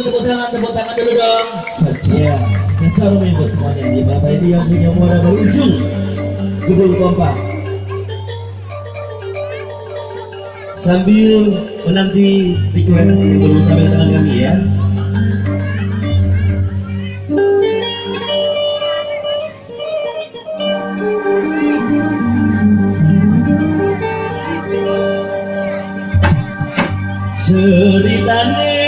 tepuk tangan, tepuk tangan dulu dong. Ya, kita menyebut semuanya di Bapak Ibu yang punya muara berujung gedung kompak. Sambil menanti tiket bersama dengan kami ya. ceritane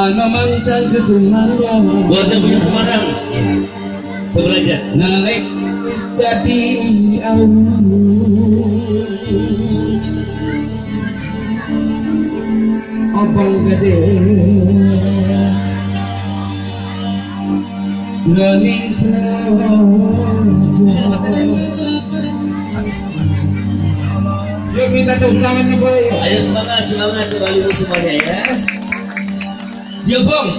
Ana mancang setungannya buat yang punya Semarang. Sebelah aja. Naik wis dadi awu. Opong gede. Running Yuk minta tepuk tangannya boleh ayo semangat semangat kembali semuanya ya Yuk bong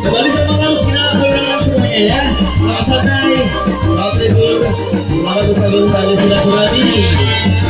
kembali sama kamu sinar kemenangan semuanya ya. Selamat santai selamat libur. Selamat bersama tali silaturahmi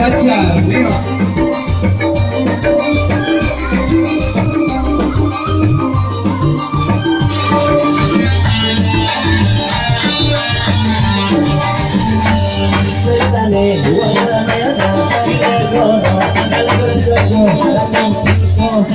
Gotcha.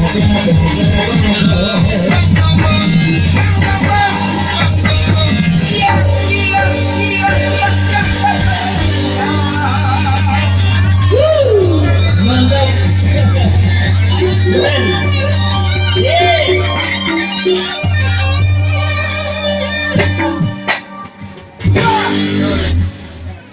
I'm gonna go to the